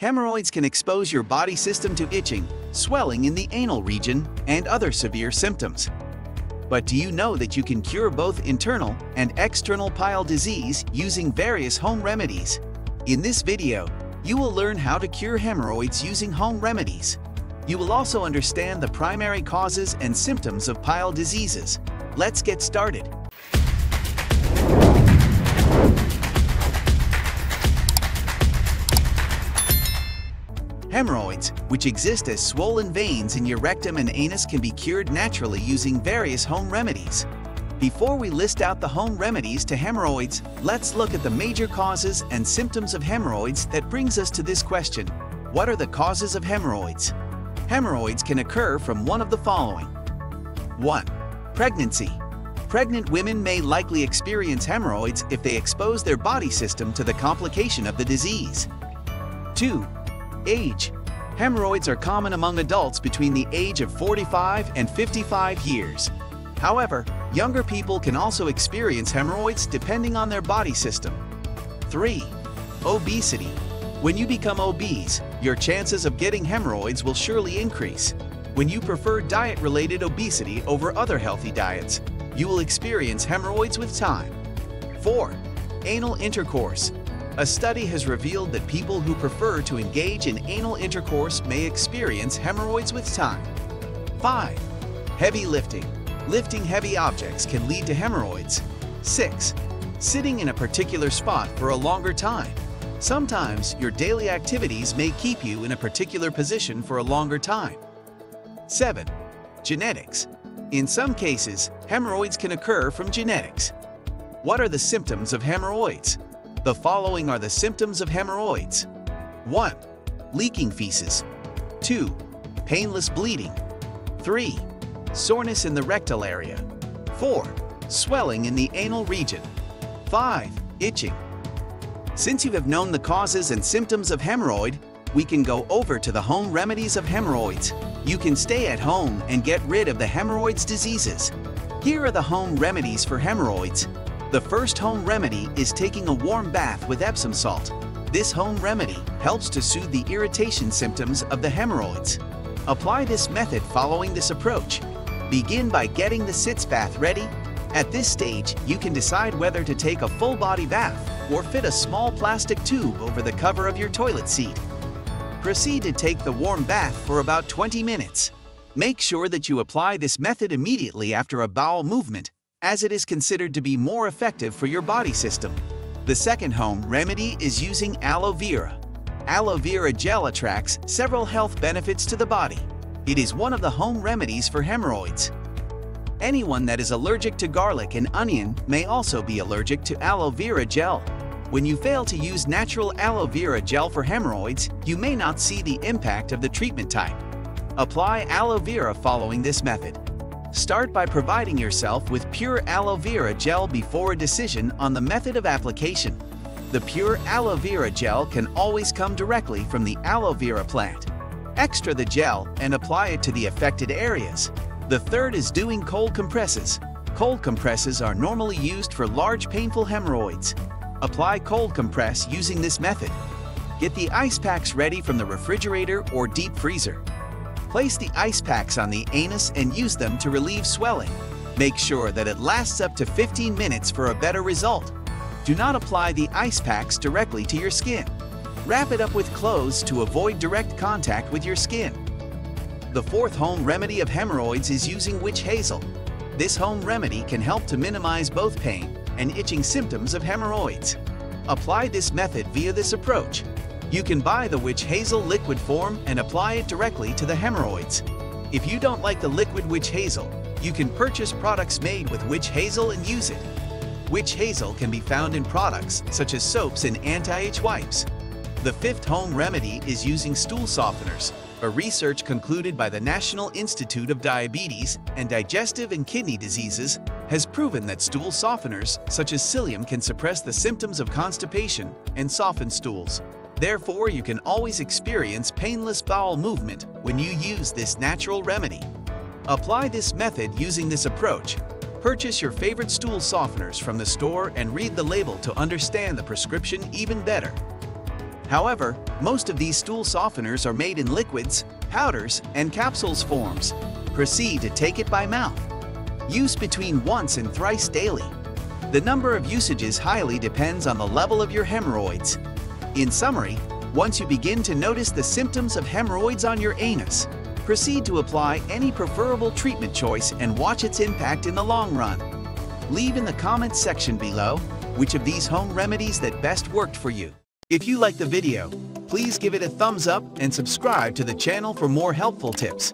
Hemorrhoids can expose your body system to itching, swelling in the anal region, and other severe symptoms. But do you know that you can cure both internal and external pile disease using various home remedies? In this video, you will learn how to cure hemorrhoids using home remedies. You will also understand the primary causes and symptoms of pile diseases. Let's get started. Hemorrhoids, which exist as swollen veins in your rectum and anus can be cured naturally using various home remedies. Before we list out the home remedies to hemorrhoids, let's look at the major causes and symptoms of hemorrhoids that brings us to this question. What are the causes of hemorrhoids? Hemorrhoids can occur from one of the following. 1. Pregnancy. Pregnant women may likely experience hemorrhoids if they expose their body system to the complication of the disease. 2. Age. Hemorrhoids are common among adults between the age of 45 and 55 years. However, younger people can also experience hemorrhoids depending on their body system. 3. Obesity. When you become obese, your chances of getting hemorrhoids will surely increase. When you prefer diet-related obesity over other healthy diets, you will experience hemorrhoids with time. 4. Anal intercourse. A study has revealed that people who prefer to engage in anal intercourse may experience hemorrhoids with time. 5. Heavy lifting. Lifting heavy objects can lead to hemorrhoids. 6. Sitting in a particular spot for a longer time. Sometimes your daily activities may keep you in a particular position for a longer time. 7. Genetics. In some cases, hemorrhoids can occur from genetics. What are the symptoms of hemorrhoids? The following are the symptoms of hemorrhoids. 1. Leaking feces. 2. Painless bleeding. 3. Soreness in the rectal area. 4. Swelling in the anal region. 5. Itching. Since you have known the causes and symptoms of hemorrhoid, we can go over to the home remedies of hemorrhoids. You can stay at home and get rid of the hemorrhoids diseases. Here are the home remedies for hemorrhoids. The first home remedy is taking a warm bath with Epsom salt. This home remedy helps to soothe the irritation symptoms of the hemorrhoids. Apply this method following this approach. Begin by getting the sitz bath ready. At this stage, you can decide whether to take a full body bath or fit a small plastic tube over the cover of your toilet seat. Proceed to take the warm bath for about 20 minutes. Make sure that you apply this method immediately after a bowel movement as it is considered to be more effective for your body system. The second home remedy is using aloe vera. Aloe vera gel attracts several health benefits to the body. It is one of the home remedies for hemorrhoids. Anyone that is allergic to garlic and onion may also be allergic to aloe vera gel. When you fail to use natural aloe vera gel for hemorrhoids, you may not see the impact of the treatment type. Apply aloe vera following this method. Start by providing yourself with pure aloe vera gel before a decision on the method of application. The pure aloe vera gel can always come directly from the aloe vera plant. Extra the gel and apply it to the affected areas. The third is doing cold compresses. Cold compresses are normally used for large painful hemorrhoids. Apply cold compress using this method. Get the ice packs ready from the refrigerator or deep freezer. Place the ice packs on the anus and use them to relieve swelling. Make sure that it lasts up to 15 minutes for a better result. Do not apply the ice packs directly to your skin. Wrap it up with clothes to avoid direct contact with your skin. The fourth home remedy of hemorrhoids is using witch hazel. This home remedy can help to minimize both pain and itching symptoms of hemorrhoids. Apply this method via this approach you can buy the witch hazel liquid form and apply it directly to the hemorrhoids. If you don't like the liquid witch hazel, you can purchase products made with witch hazel and use it. Witch hazel can be found in products such as soaps and anti-itch wipes. The fifth home remedy is using stool softeners. A research concluded by the National Institute of Diabetes and Digestive and Kidney Diseases has proven that stool softeners such as psyllium can suppress the symptoms of constipation and soften stools. Therefore, you can always experience painless bowel movement when you use this natural remedy. Apply this method using this approach. Purchase your favorite stool softeners from the store and read the label to understand the prescription even better. However, most of these stool softeners are made in liquids, powders, and capsules forms. Proceed to take it by mouth. Use between once and thrice daily. The number of usages highly depends on the level of your hemorrhoids. In summary, once you begin to notice the symptoms of hemorrhoids on your anus, proceed to apply any preferable treatment choice and watch its impact in the long run. Leave in the comments section below which of these home remedies that best worked for you. If you like the video, please give it a thumbs up and subscribe to the channel for more helpful tips.